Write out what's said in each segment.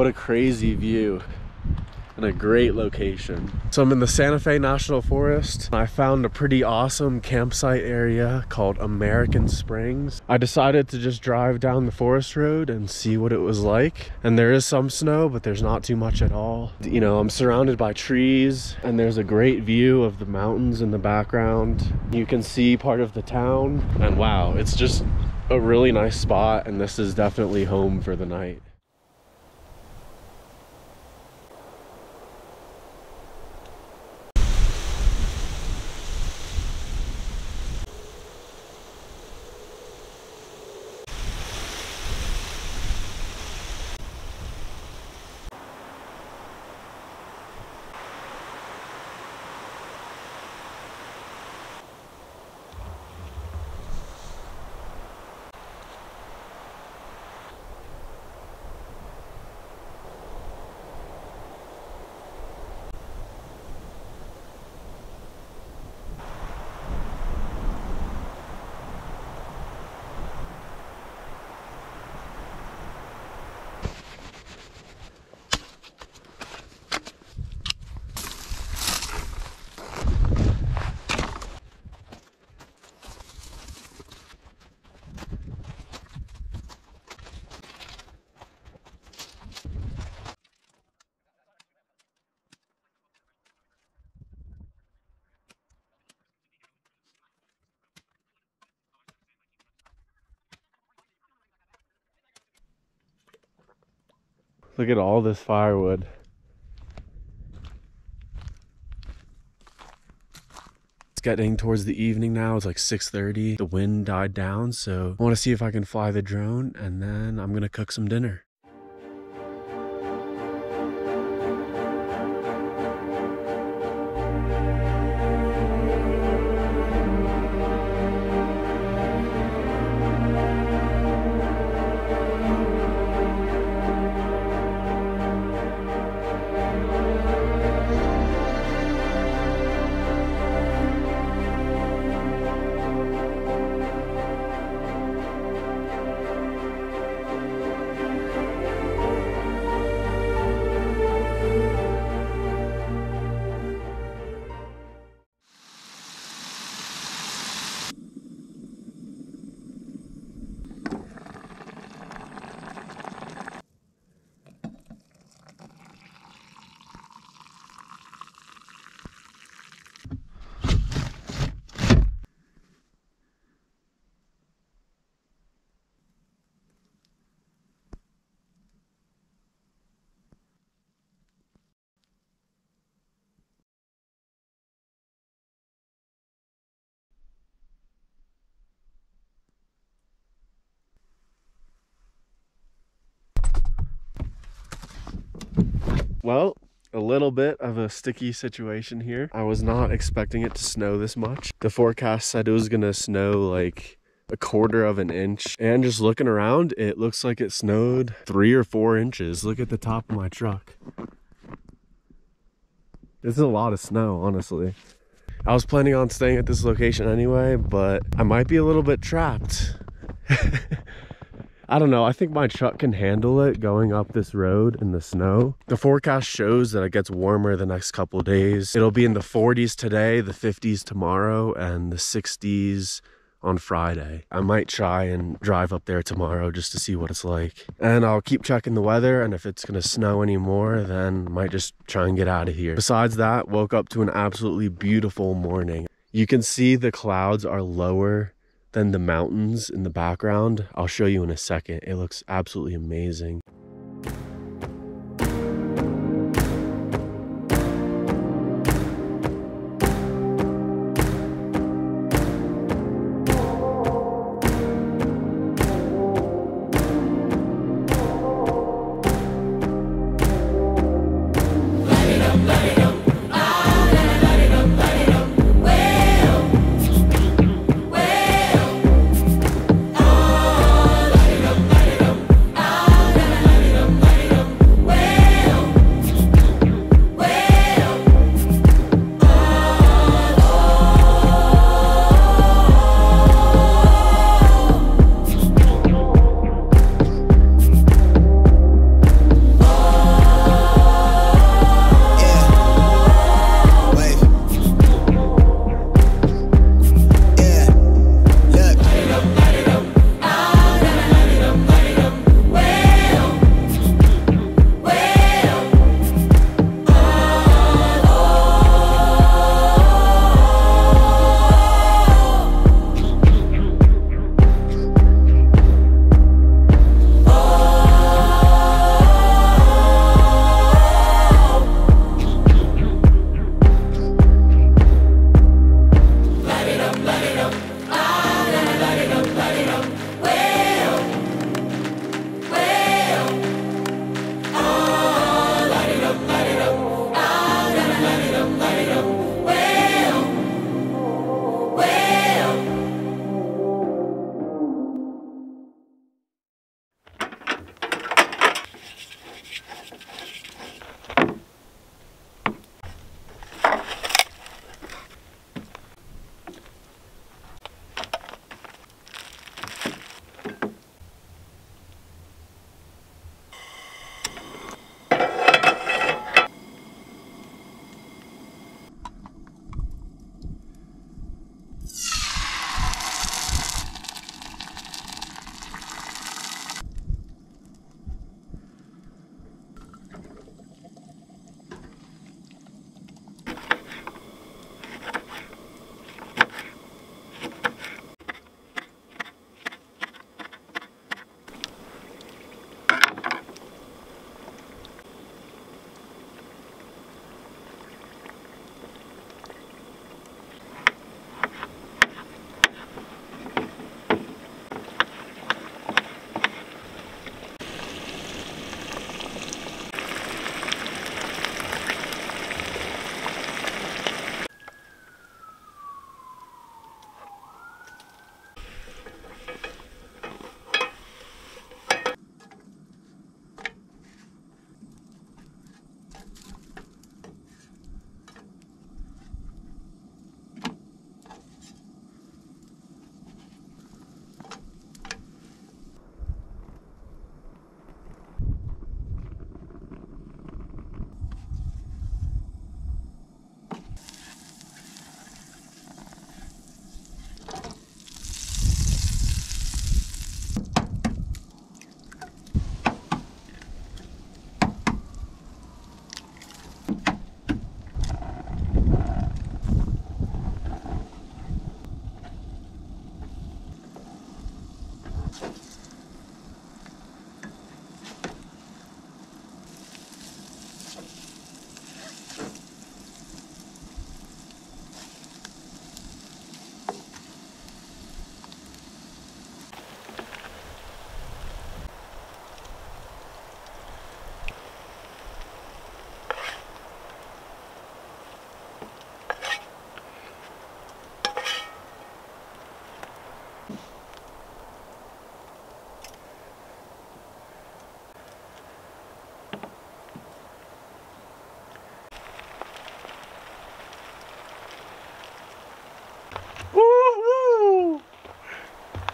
What a crazy view and a great location. So I'm in the Santa Fe National Forest. I found a pretty awesome campsite area called American Springs. I decided to just drive down the forest road and see what it was like. And there is some snow, but there's not too much at all. You know, I'm surrounded by trees and there's a great view of the mountains in the background. You can see part of the town and wow, it's just a really nice spot and this is definitely home for the night. Look at all this firewood. It's getting towards the evening now. It's like 6.30. The wind died down, so I want to see if I can fly the drone, and then I'm going to cook some dinner. Well, a little bit of a sticky situation here. I was not expecting it to snow this much. The forecast said it was gonna snow like a quarter of an inch. And just looking around, it looks like it snowed three or four inches. Look at the top of my truck. This is a lot of snow, honestly. I was planning on staying at this location anyway, but I might be a little bit trapped. I don't know. I think my truck can handle it going up this road in the snow. The forecast shows that it gets warmer the next couple days. It'll be in the 40s today, the 50s tomorrow, and the 60s on Friday. I might try and drive up there tomorrow just to see what it's like. And I'll keep checking the weather and if it's to snow anymore, then might just try and get out of here. Besides that, woke up to an absolutely beautiful morning. You can see the clouds are lower than the mountains in the background. I'll show you in a second. It looks absolutely amazing.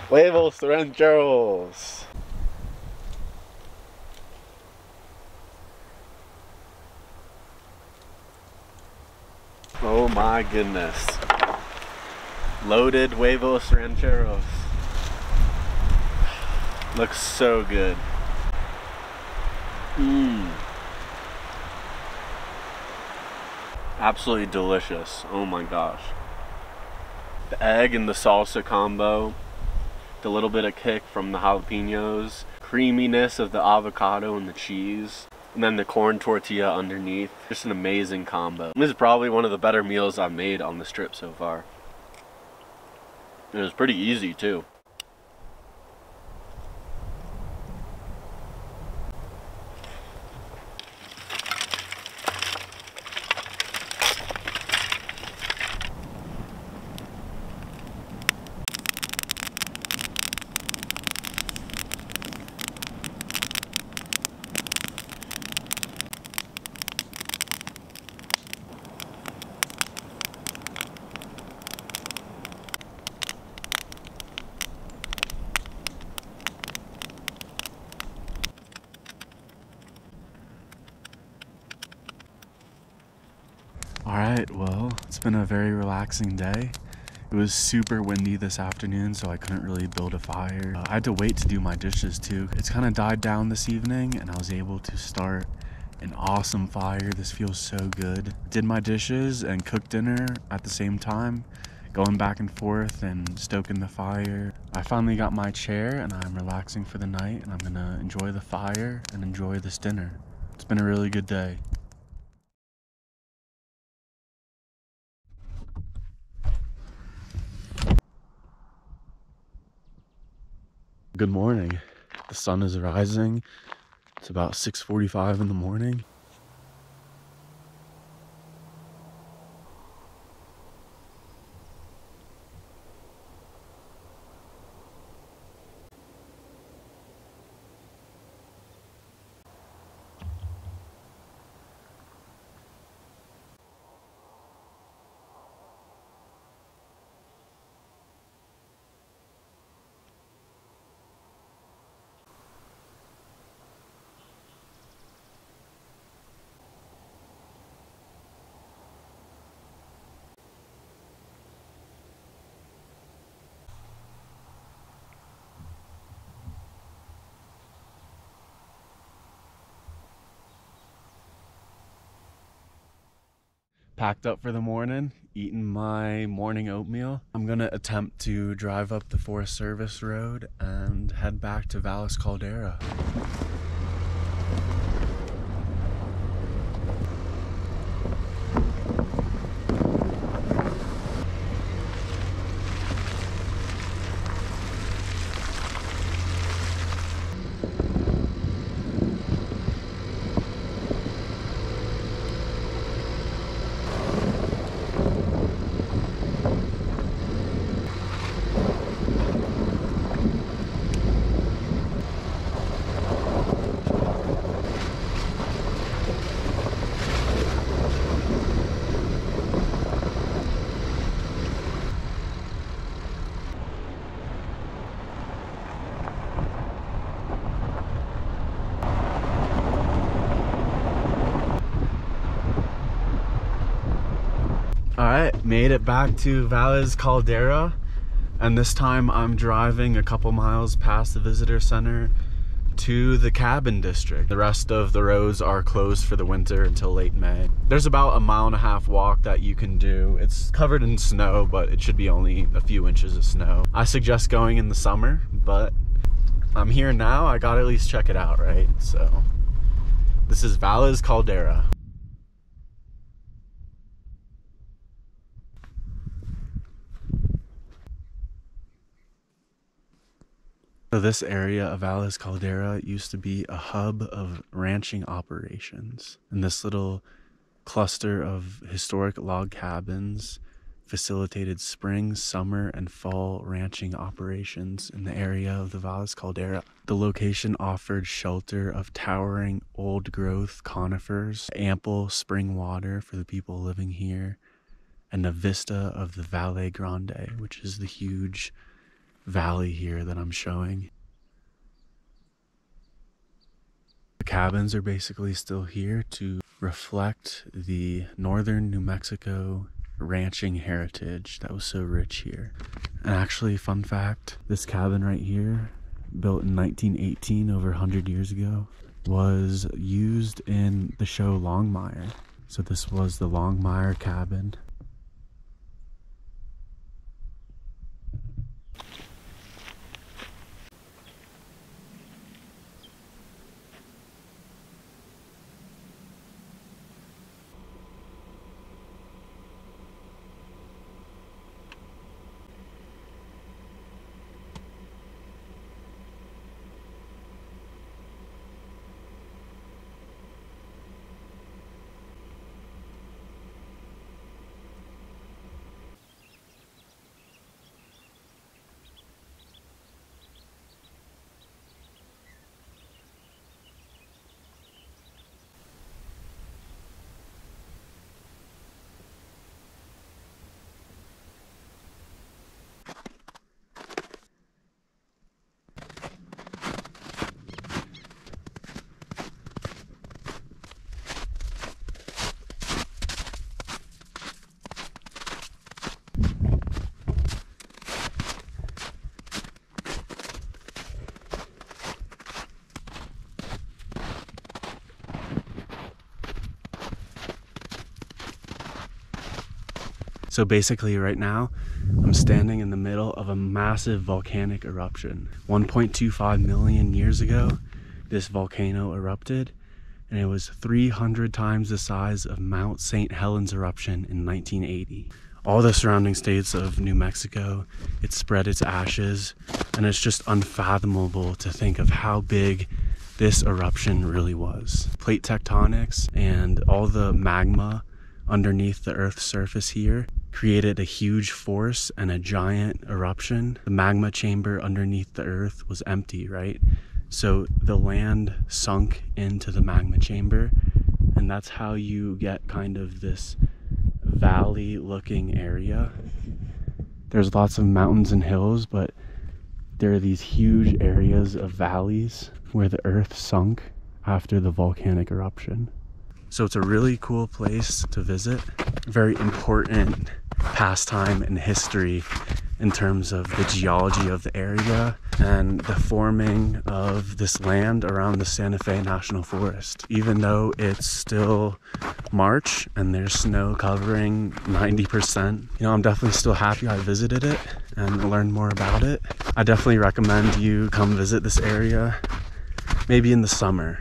Huevos rancheros. Oh my goodness. Loaded huevos rancheros. Looks so good. Mmm. Absolutely delicious. Oh my gosh. The egg and the salsa combo, the little bit of kick from the jalapenos, creaminess of the avocado and the cheese, and then the corn tortilla underneath. Just an amazing combo. This is probably one of the better meals I've made on this trip so far. It was pretty easy too. All right, well, it's been a very relaxing day. It was super windy this afternoon, so I couldn't really build a fire. Uh, I had to wait to do my dishes too. It's kind of died down this evening, and I was able to start an awesome fire. This feels so good. Did my dishes and cooked dinner at the same time, going back and forth and stoking the fire. I finally got my chair, and I'm relaxing for the night, and I'm gonna enjoy the fire and enjoy this dinner. It's been a really good day. Good morning. The sun is rising. It's about 6:45 in the morning. Packed up for the morning, eating my morning oatmeal. I'm gonna attempt to drive up the Forest Service Road and head back to Valles Caldera. All right, made it back to Valles Caldera, and this time I'm driving a couple miles past the visitor center to the cabin district. The rest of the roads are closed for the winter until late May. There's about a mile and a half walk that you can do. It's covered in snow, but it should be only a few inches of snow. I suggest going in the summer, but I'm here now. I gotta at least check it out, right? So this is Valles Caldera. So this area of Valles Caldera used to be a hub of ranching operations. And this little cluster of historic log cabins facilitated spring, summer, and fall ranching operations in the area of the Valles Caldera. The location offered shelter of towering old growth conifers, ample spring water for the people living here, and a vista of the Valle Grande, which is the huge valley here that I'm showing. The cabins are basically still here to reflect the northern New Mexico ranching heritage that was so rich here. And actually, fun fact this cabin right here, built in 1918, over 100 years ago, was used in the show Longmire. So, this was the Longmire cabin So basically, right now, I'm standing in the middle of a massive volcanic eruption. 1.25 million years ago, this volcano erupted, and it was 300 times the size of Mount St. Helens eruption in 1980. All the surrounding states of New Mexico, it spread its ashes, and it's just unfathomable to think of how big this eruption really was. Plate tectonics and all the magma underneath the Earth's surface here created a huge force and a giant eruption. The magma chamber underneath the earth was empty, right? So the land sunk into the magma chamber, and that's how you get kind of this valley looking area. There's lots of mountains and hills, but there are these huge areas of valleys where the earth sunk after the volcanic eruption. So it's a really cool place to visit, very important pastime and history in terms of the geology of the area and the forming of this land around the Santa Fe National Forest. Even though it's still March and there's snow covering 90%, you know, I'm definitely still happy I visited it and learned more about it. I definitely recommend you come visit this area maybe in the summer.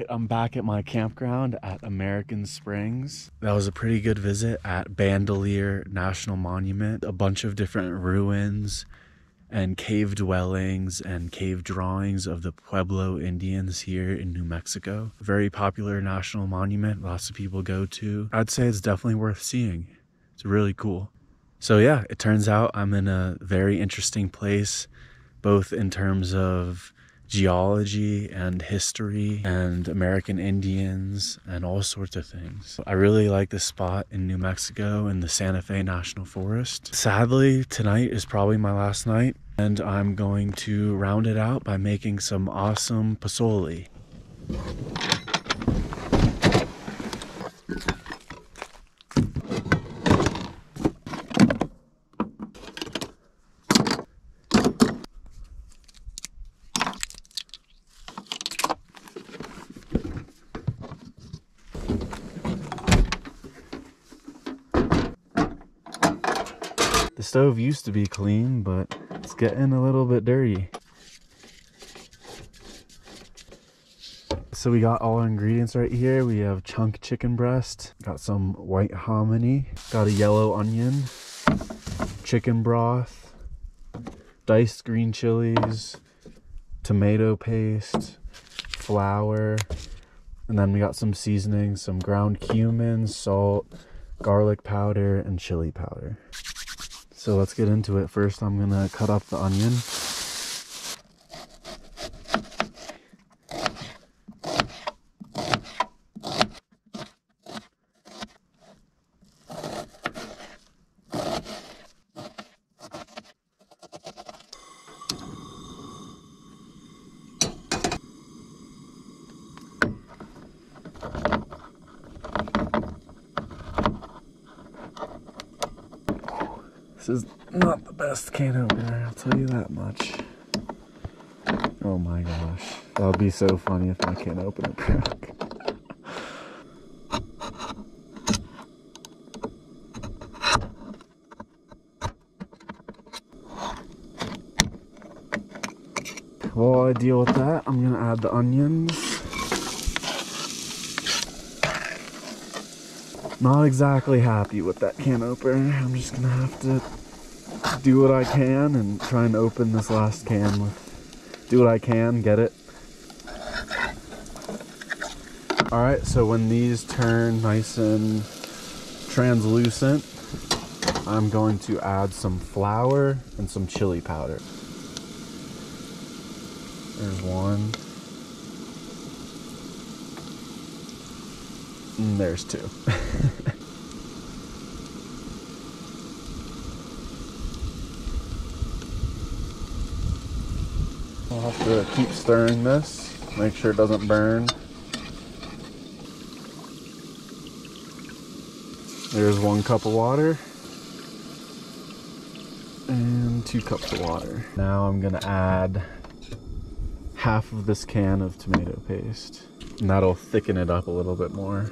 Right, I'm back at my campground at American Springs. That was a pretty good visit at Bandelier National Monument. A bunch of different ruins and cave dwellings and cave drawings of the Pueblo Indians here in New Mexico. Very popular national monument, lots of people go to. I'd say it's definitely worth seeing. It's really cool. So, yeah, it turns out I'm in a very interesting place, both in terms of geology and history and American Indians and all sorts of things. I really like this spot in New Mexico in the Santa Fe National Forest. Sadly, tonight is probably my last night and I'm going to round it out by making some awesome pozole. Stove used to be clean, but it's getting a little bit dirty. So we got all our ingredients right here. We have chunk chicken breast, got some white hominy, got a yellow onion, chicken broth, diced green chilies, tomato paste, flour, and then we got some seasoning, some ground cumin, salt, garlic powder, and chili powder. So let's get into it. First, I'm gonna cut up the onion. This is not the best can opener, I'll tell you that much. Oh my gosh. That would be so funny if my can't opener broke. While I deal with that, I'm gonna add the onions. Not exactly happy with that can opener. I'm just gonna have to do what I can and try and open this last can with do what I can, get it. Alright, so when these turn nice and translucent, I'm going to add some flour and some chili powder. There's one. And there's two. I'll have to keep stirring this, make sure it doesn't burn. There's one cup of water and two cups of water. Now I'm gonna add half of this can of tomato paste and that'll thicken it up a little bit more.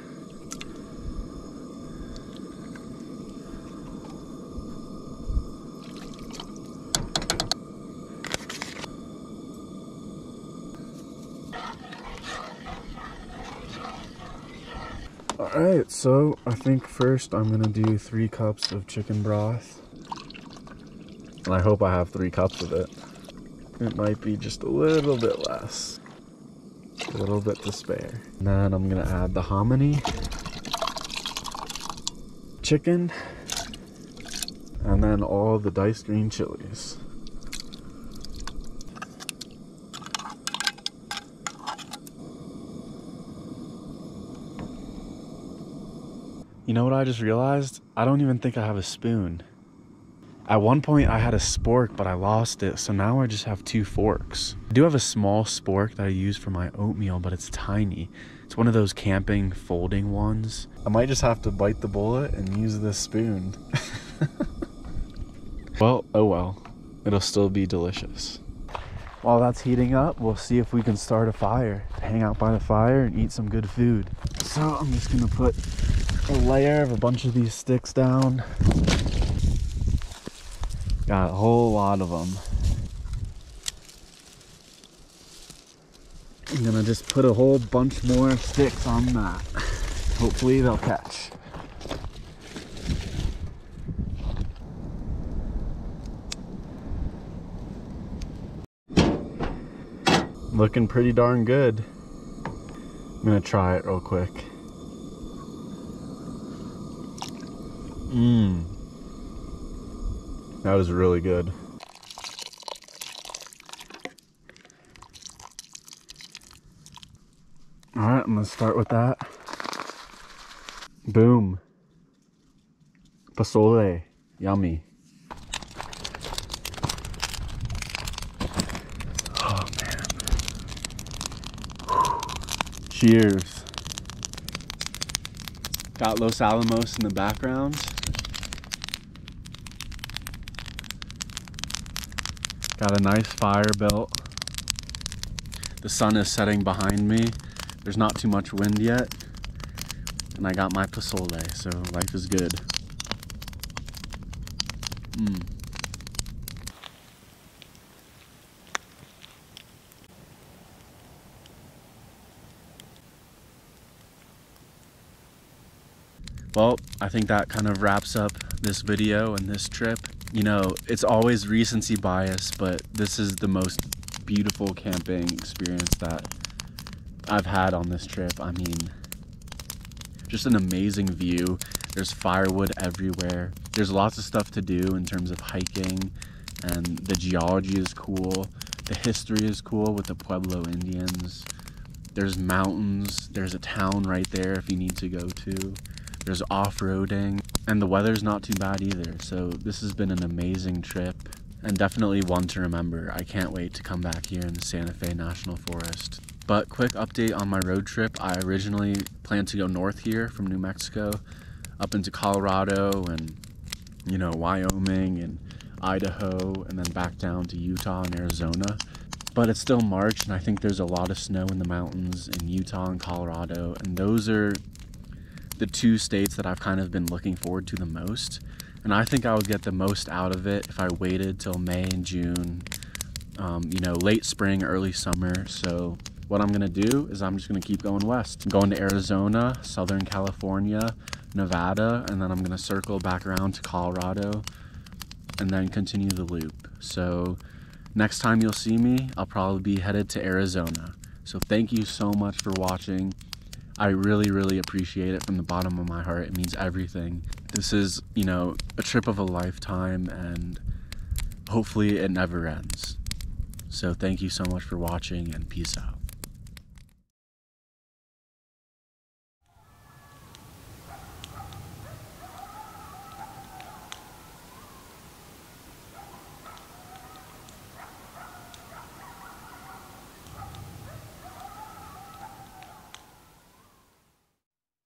Alright, so I think first I'm gonna do three cups of chicken broth. And I hope I have three cups of it. It might be just a little bit less. A little bit to spare. And then I'm gonna add the hominy, chicken, and then all the diced green chilies. You know what I just realized? I don't even think I have a spoon. At one point I had a spork, but I lost it, so now I just have two forks. I do have a small spork that I use for my oatmeal, but it's tiny. It's one of those camping folding ones. I might just have to bite the bullet and use this spoon. well, oh well. It'll still be delicious. While that's heating up, we'll see if we can start a fire. Hang out by the fire and eat some good food. So I'm just gonna put a layer of a bunch of these sticks down. Got a whole lot of them. I'm gonna just put a whole bunch more sticks on that. Hopefully they'll catch. Looking pretty darn good. I'm gonna try it real quick. Mmm. That was really good. All right, I'm gonna start with that. Boom. Pozole. Yummy. Oh man. Cheers. Got Los Alamos in the background. Got a nice fire built. The sun is setting behind me. There's not too much wind yet. And I got my pozole, so life is good. Mm. Well, I think that kind of wraps up this video and this trip. You know, it's always recency bias, but this is the most beautiful camping experience that I've had on this trip. I mean, just an amazing view. There's firewood everywhere. There's lots of stuff to do in terms of hiking, and the geology is cool. The history is cool with the Pueblo Indians. There's mountains. There's a town right there if you need to go to. There's off-roading, and the weather's not too bad either. So this has been an amazing trip and definitely one to remember. I can't wait to come back here in the Santa Fe National Forest. But quick update on my road trip. I originally planned to go north here from New Mexico up into Colorado and you know Wyoming and Idaho and then back down to Utah and Arizona. But it's still March and I think there's a lot of snow in the mountains in Utah and Colorado and those are the two states that I've kind of been looking forward to the most. And I think I would get the most out of it if I waited till May and June, um, you know, late spring, early summer. So what I'm gonna do is I'm just gonna keep going west. I'm going to Arizona, Southern California, Nevada, and then I'm gonna circle back around to Colorado and then continue the loop. So next time you'll see me, I'll probably be headed to Arizona. So thank you so much for watching. I really, really appreciate it from the bottom of my heart. It means everything. This is, you know, a trip of a lifetime and hopefully it never ends. So thank you so much for watching and peace out.